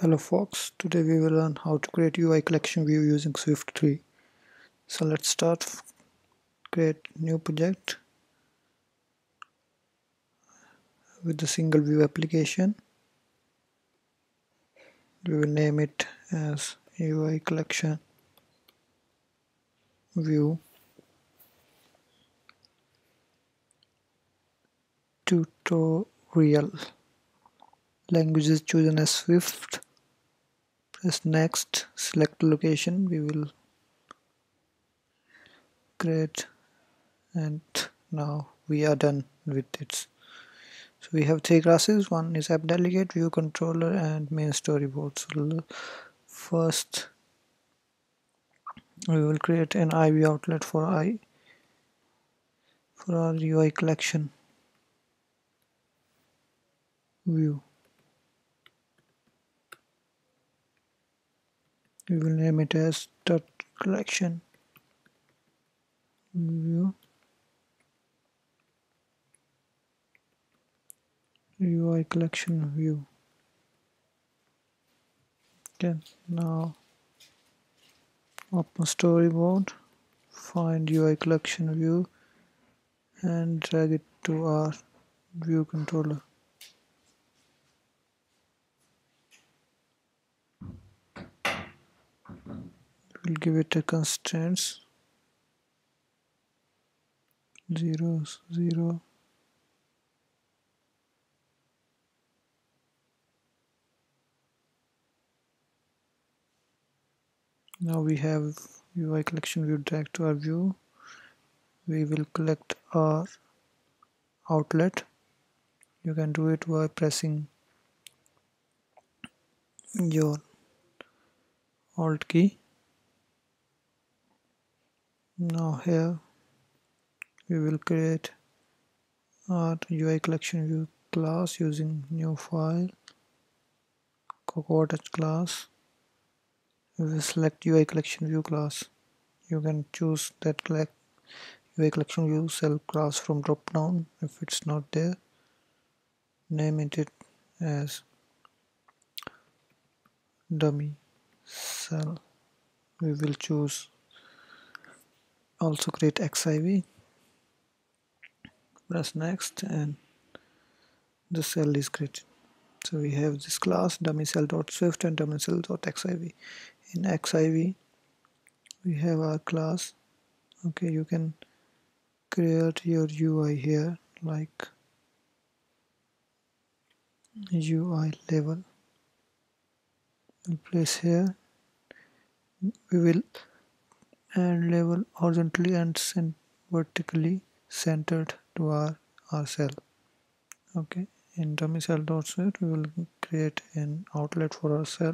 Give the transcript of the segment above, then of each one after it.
Hello folks, today we will learn how to create UI collection view using Swift 3. So let's start create new project with the single view application. We will name it as UI collection view tutorial language is chosen as Swift press next. Select location. We will create and now we are done with it. So we have three classes. One is app delegate view controller and main storyboard. So first we will create an IBOutlet for I for our UI collection. View we will name it as dot collection. View UI collection view okay now open storyboard find UI collection view and drag it to our view controller we'll give it a constraints. 0 0 now we have UI collection view drag to our view. We will collect our outlet. You can do it by pressing your alt key now here we will create our UI collection view class using new file cocoa touch class. We will select UI collection view class. You can choose that collect UI collection view cell class from drop down if it's not there. Name it as dummy cell. We will choose also create xib press next and the cell is created. So we have this class dummy cell.swift and dummy cell.xib in xib we have our class. Okay you can create your UI here like UI label. We'll place here. We will and level horizontally and vertically centered to our, our cell okay? In dummy cell dot set we will create an outlet for our cell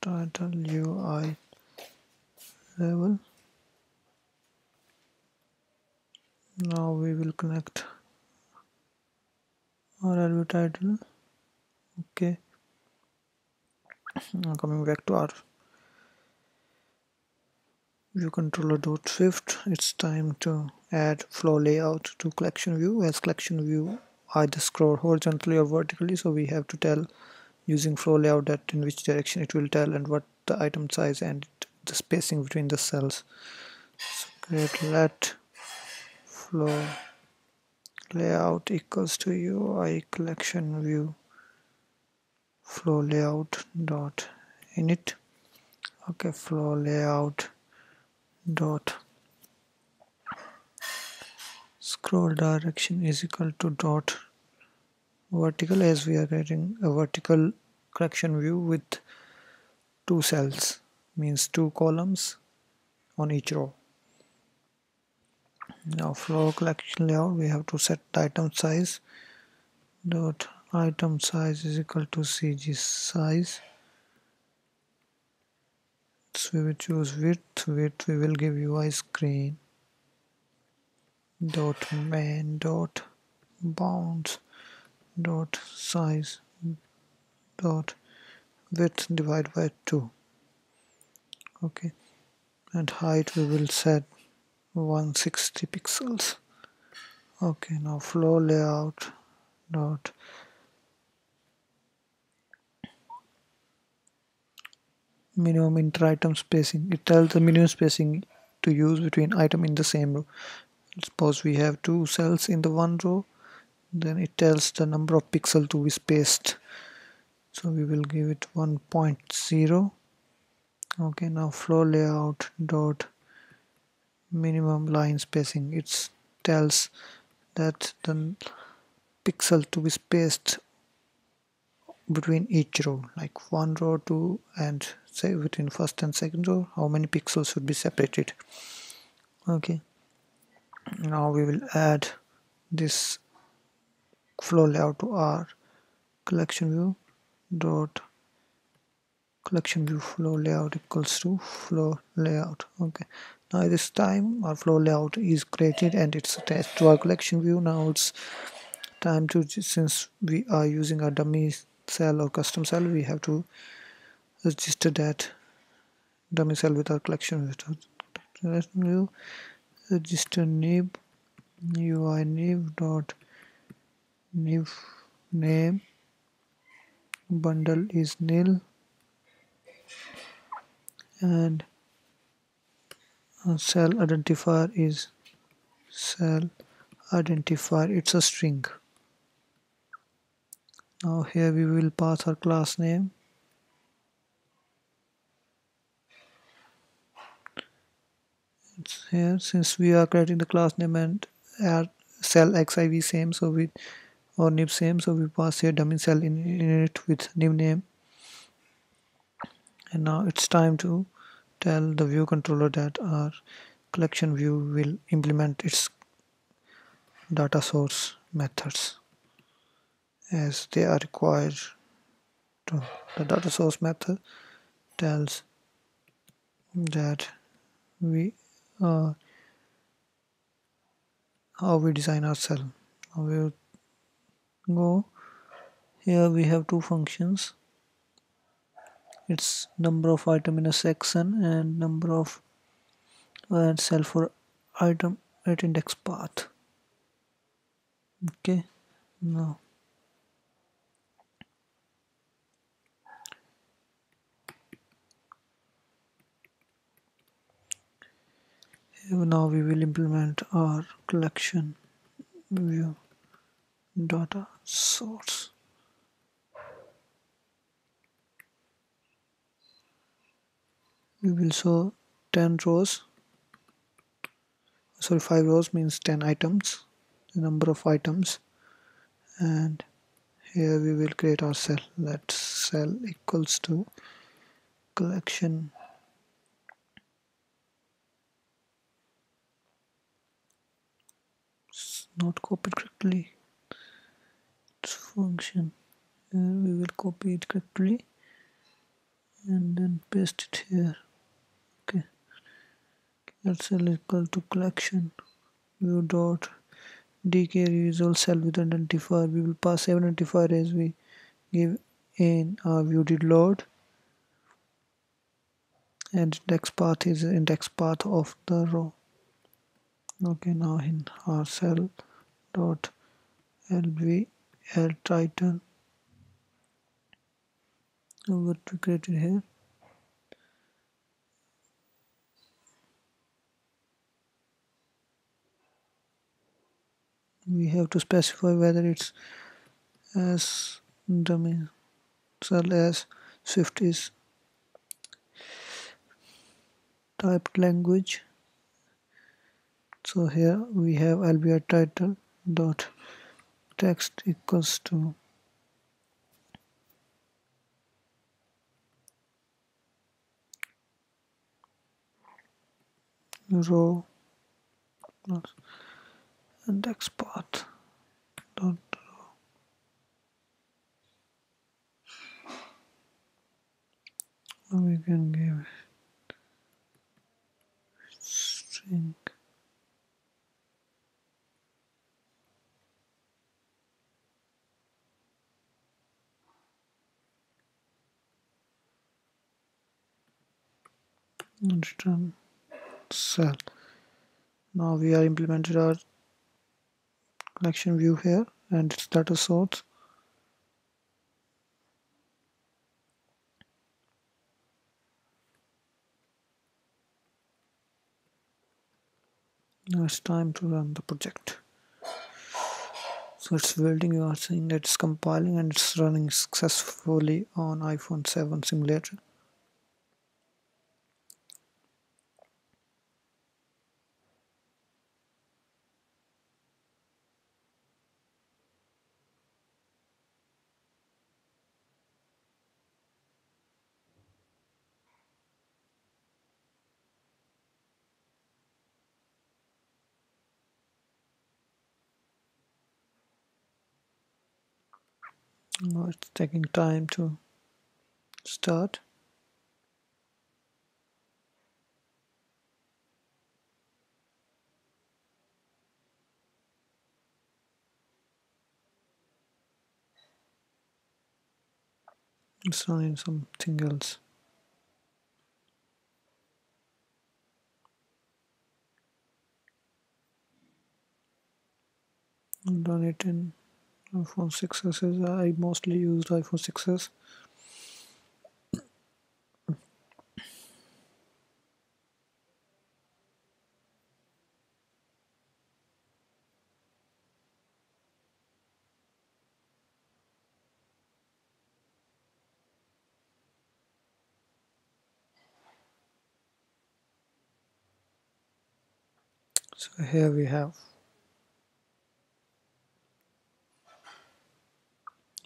title UI label. Now we will connect our review title okay now coming back to our view controller dot swift it's time to add flow layout to collection view. As collection view either scroll horizontally or vertically so we have to tell using flow layout that in which direction it will tell and what the item size and the spacing between the cells. So create let flow layout equals to UI collection view flow layout dot init. Okay flow layout dot scroll direction is equal to dot vertical as we are getting a vertical collection view with two cells means two columns on each row now flow collection layout we have to set the item size. Dot item size is equal to cg size. So we will choose width width we will give ui screen dot main dot bounds dot size dot width divided by 2 okay. And height we will set 160 pixels. Okay now flow layout dot. Minimum inter-item spacing. It tells the minimum spacing to use between item in the same row. Suppose we have two cells in the one row then it tells the number of pixel to be spaced. So we will give it 1.0 okay now flow layout dot minimum line spacing. It tells that the pixel to be spaced between each row like one row two and say between first and second row how many pixels should be separated. Okay. Now we will add this flow layout to our collection view. Dot collection view flow layout equals to flow layout. Okay now this time our flow layout is created and it's attached to our collection view. Now it's time to since we are using a dummy cell or custom cell we have to register that dummy cell with our collection view. Register nib ui nib dot nib name. Bundle is nil. And cell identifier is cell identifier. It's a string. Now here we will pass our class name. It's here. Since we are creating the class name and our cell xib same so we or nib same so we pass here dummy cell in, in it with nib name. And now it's time to tell the view controller that our collection view will implement its data source methods as they are required to. The data source method tells that we uh, how we design our cell. We will go. Here we have two functions its number of item in a section and number of and cell for item at index path. Okay now. Now we will implement our collection view data source we will show 10 rows. Sorry 5 rows means 10 items the number of items. And here we will create our cell. Let cell equals to collection. Not copied correctly. Its function. Here we will copy it correctly and then paste it here cell equal to collection view dot. dequeueReusableCell with identifier we will pass identifier as we give in our view did load and index path is index path of the row. Okay now in our cell dot lv l title what we created here we have to specify whether it's as cell as swift is. Typed language. So here we have lbr title dot text equals to row path dot row we can give string. And cell now we are implemented our collection view here and its data source. Now it's time to run the project. So it's building you are seeing that it's compiling and it's running successfully on iphone 7 simulator Oh, it's taking time to start. Running something else. Done it in iPhone 6s. is I mostly used iPhone 6s. So here we have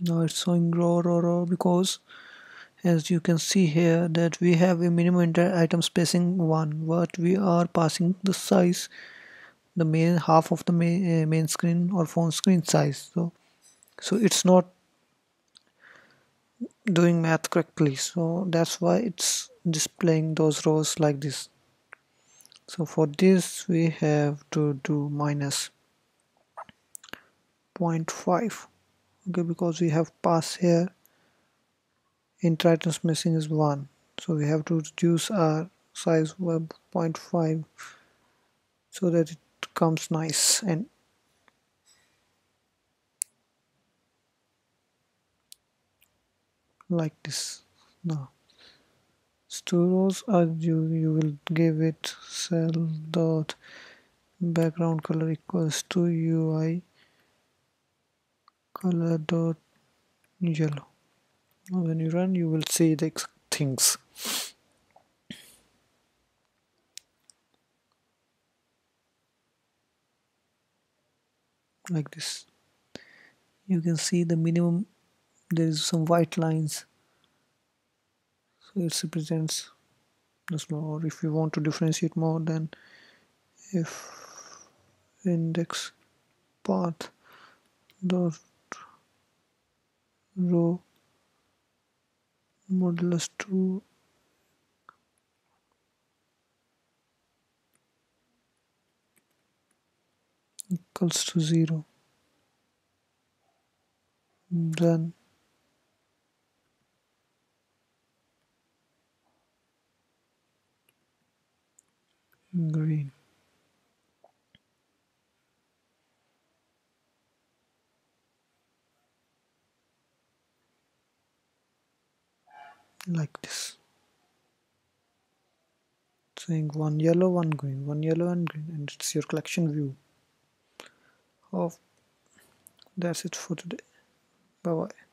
now it's showing raw raw raw because as you can see here that we have a minimum item spacing 1 but we are passing the size the main half of the main, uh, main screen or phone screen size. So so it's not doing math correctly. So that's why it's displaying those rows like this. So for this we have to do minus 0.5 okay because we have pass here items missing is 1 so we have to reduce our size by 0.5 so that it comes nice and like this. Now rows are you you will give it cell dot background color equals to ui color dot yellow. Now when you run you will see the things. Like this. You can see the minimum there is some white lines. So it represents the slow or if you want to differentiate more then if index path dot row modulus 2 equals to 0 then green like this. Saying one yellow one green one yellow and green and it's your collection view. Of that's it for today. Bye bye